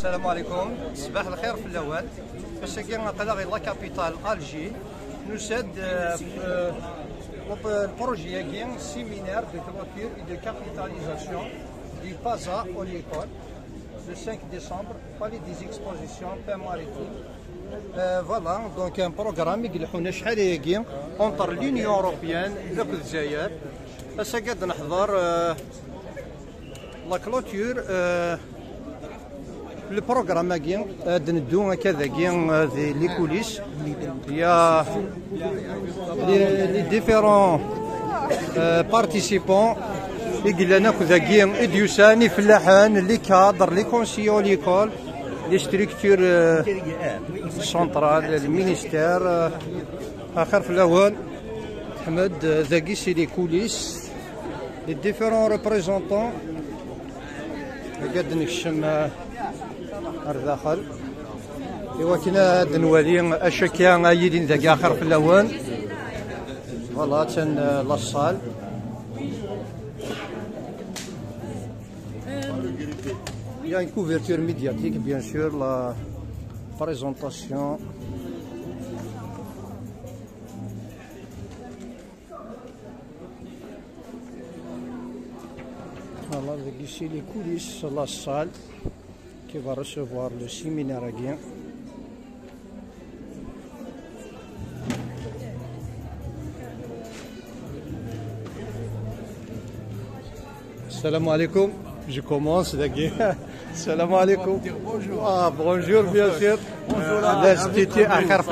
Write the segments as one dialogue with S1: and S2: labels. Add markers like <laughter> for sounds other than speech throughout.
S1: السلام عليكم. صباح الخير في الأول. باش كي نقلا غير لا كابيتال الجي نسد البروجي كي سيمينار دو كلوتير اي دو كابيتاليزاسيون دي بازا أو ليكول le 5 décembre, palais des expositions, pain maritime. Euh, voilà, donc un programme qui est شحال ياكي اونتر لونيون اوروبيان ذاك الجزائر هسه قاعد نحضر لا كلوتور لو بروغرام كي غاد ندو هكذا كي ذي لي كوليس يا لي ديفيرون بارتيسيبون يقول لنا كذا كي اديوساني فلاحان لي كادر لي كونسيو ليكول لي ستركتور سونترال المينيستير آخر في الأول أحمد ذاكي سي لي كوليس لي ديفيرون ريبريزونطون قاعد نكشم الداخل إيوا كنا هاد دنوالي أشكيا يدين ذاك آخر في الأول. فوالا تن لاصال يا ان كوفرتور ميدياتيك بيان سور لا بريزونطاسيون فوالا ذاك الشيء لي كوليس لاصال qui va recevoir le chiminaragien. Salam alaikum. Je commence, Dagui. <laughs> Salam alaikum. Bonjour. Ah, bonjour, bien sûr. Euh, L'Institut Akhar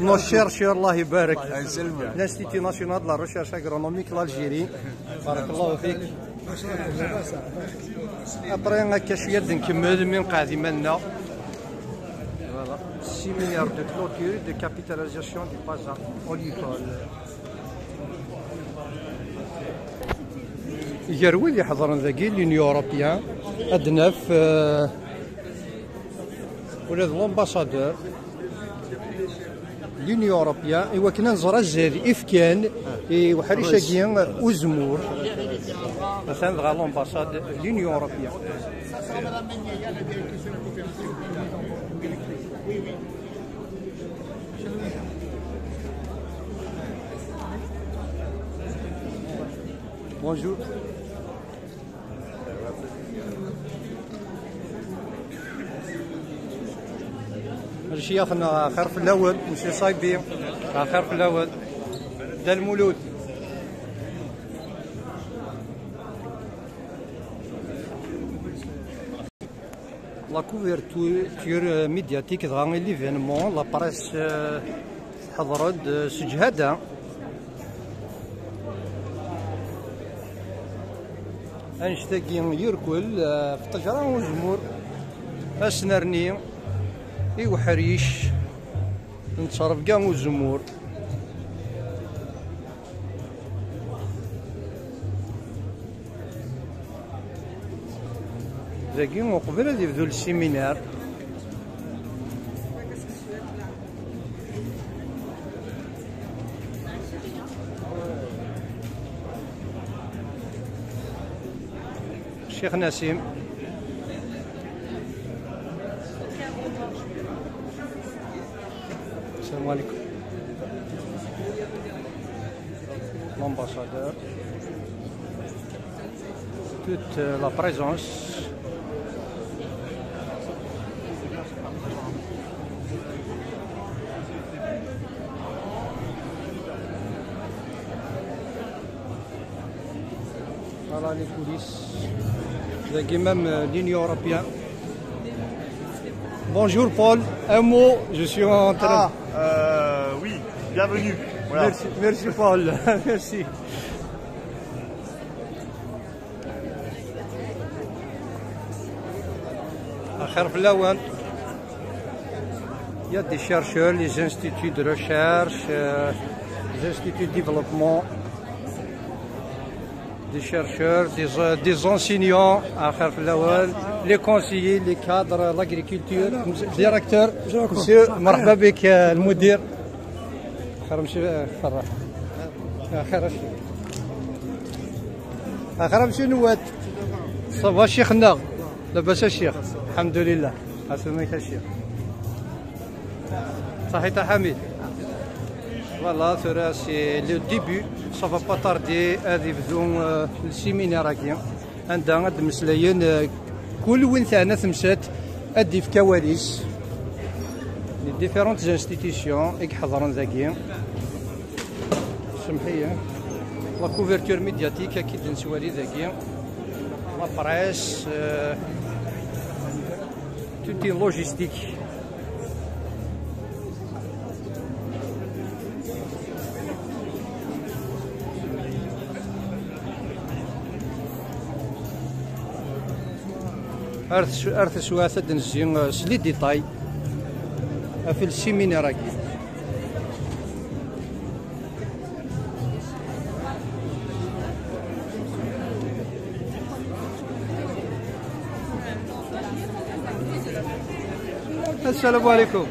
S1: nos chercheurs, Allah Barak. L'Institut national de la recherche agronomique, l'Algérie. Barakallahu. Après هكا شوية نكمل من قادمنا. Voilà. Séminaire de clôture de capitalisation du bazar olicole. يروي اللي حضرنا ذاكي لونيو أوروبيان ادنا في ولاد لومباسادور لونيو أوروبيان إيوا كنا نزرا الجزائر اف كان وحريشاكي وزمور مثلا دغا لومباساد لونيو اوروبيان Bonjour. شيخنا خير في الأول ماشي صايبين خير في الأول دا المولود لا كوفرتور ميدياتيك دغا ليفينمون لا بريس حضرت سجهاده انشتاقي يركل في طجرة وزمور اسنرني ايوا حريش نتصرف كاع وزمور ذاكي وقبل هاد يبدو السيمينار. الشيخ نسيم. السلام عليكم. L'ambassadeur. Toute la présence. Voilà les coulisses. Même euh, l'Union européenne. Bonjour Paul, un mot, je suis en train.
S2: Ah, euh, oui, bienvenue.
S1: Merci, merci Paul, <laughs> merci. Il y a des chercheurs, les instituts de recherche, euh, les instituts de développement chercheurs, des, euh, des enseignants, آخر في les conseillers, les cadres, l'agriculture, directeur, monsieur, مرحبا بك المدير. آخر مشي فرح. آخر آخر مشي نواد. صافا شيخنا لاباس الشيخ الحمد لله اسلمك الشيخ صحيح حميد فوالا ثورا سي لو ديبي سافا با تاردي غادي يبدو السيمينار هاكي عندها غاد مسلايين كل وين ثانا تمشات ادي في كواليس لي ديفيرونت انستيتيسيون اك حضرن ذاكي سمحيه لا كوفرتور ميدياتيك أكيد نسوالي ذاكي لا بريس توتي لوجيستيك أرث أرث سواث دنزي سلي ديتاي في السيمينار هاكي السلام عليكم.